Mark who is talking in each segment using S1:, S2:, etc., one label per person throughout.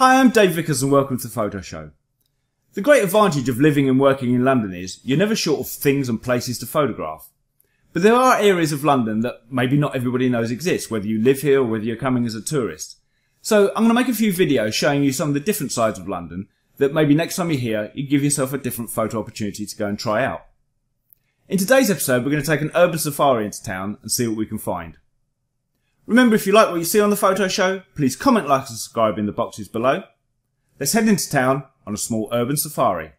S1: Hi, I'm Dave Vickers and welcome to the Photo Show. The great advantage of living and working in London is you're never short of things and places to photograph. But there are areas of London that maybe not everybody knows exist, whether you live here or whether you're coming as a tourist. So I'm going to make a few videos showing you some of the different sides of London that maybe next time you're here, you give yourself a different photo opportunity to go and try out. In today's episode, we're going to take an urban safari into town and see what we can find. Remember, if you like what you see on the photo show, please comment, like and subscribe in the boxes below. Let's head into town on a small urban safari.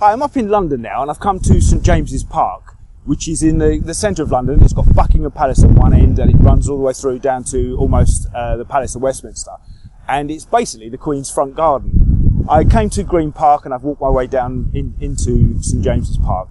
S1: Hi, I'm up in London now and I've come to St James's Park, which is in the, the centre of London. It's got Buckingham Palace at one end and it runs all the way through down to almost uh, the Palace of Westminster. And it's basically the Queen's front garden. I came to Green Park and I've walked my way down in, into St James's Park.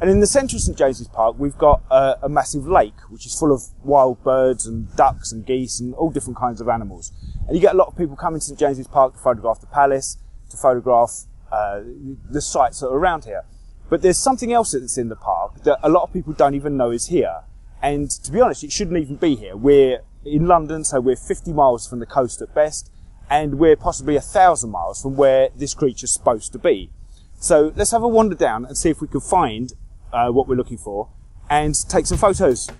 S1: And in the centre of St James's Park, we've got a, a, massive lake, which is full of wild birds and ducks and geese and all different kinds of animals. And you get a lot of people coming to St James's Park to photograph the palace, to photograph uh, the sites that are around here. But there's something else that's in the park that a lot of people don't even know is here. And to be honest, it shouldn't even be here. We're in London, so we're 50 miles from the coast at best, and we're possibly a thousand miles from where this creature's supposed to be. So let's have a wander down and see if we can find uh, what we're looking for and take some photos.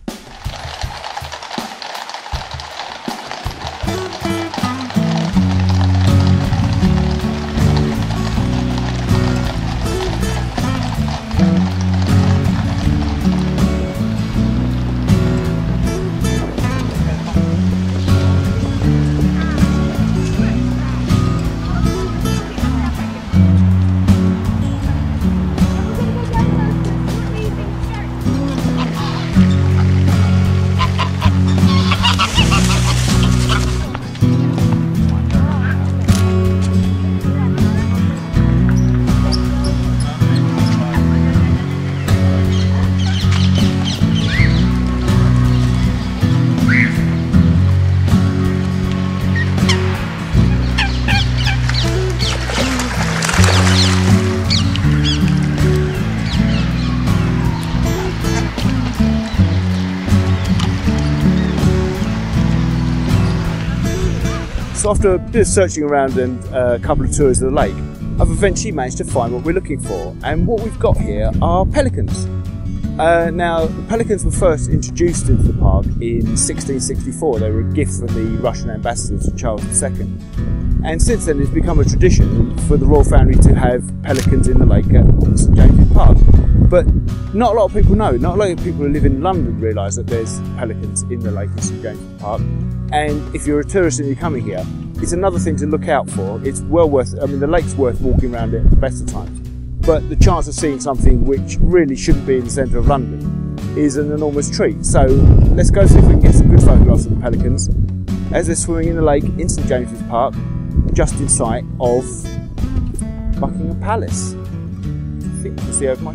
S1: So after a bit of searching around and uh, a couple of tours of the lake, I've eventually managed to find what we're looking for. And what we've got here are pelicans. Uh, now, the pelicans were first introduced into the park in 1664. They were a gift from the Russian ambassador to Charles II. And since then, it's become a tradition for the royal family to have pelicans in the lake at St James's Park. But not a lot of people know. Not a lot of people who live in London realise that there's pelicans in the lake at St James's Park. And if you're a tourist and you're coming here, it's another thing to look out for. It's well worth, I mean, the lake's worth walking around it at the best of times. But the chance of seeing something which really shouldn't be in the centre of London is an enormous treat. So let's go see if we can get some good photographs of the pelicans as they're swimming in the lake in St James's Park, just in sight of Buckingham Palace. You can see over my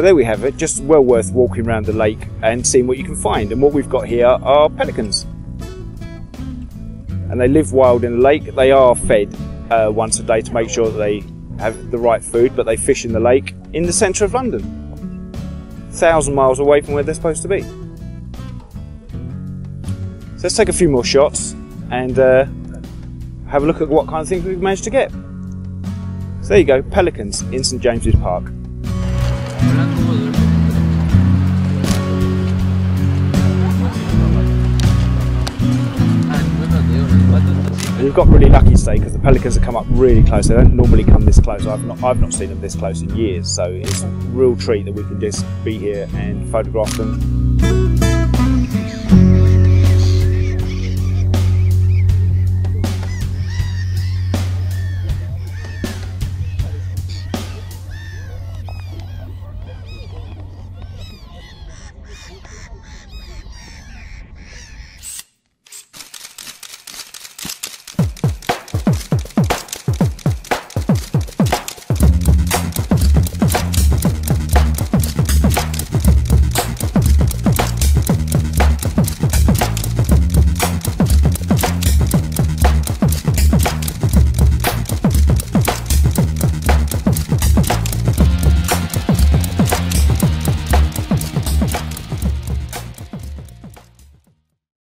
S1: So there we have it, just well worth walking around the lake and seeing what you can find. And what we've got here are pelicans. And they live wild in the lake. They are fed uh, once a day to make sure that they have the right food, but they fish in the lake in the centre of London, thousand miles away from where they're supposed to be. So let's take a few more shots and uh, have a look at what kind of things we've managed to get. So there you go, pelicans in St James's Park. You've got really lucky today because the pelicans have come up really close. They don't normally come this close. I've not, I've not seen them this close in years. So it's a real treat that we can just be here and photograph them.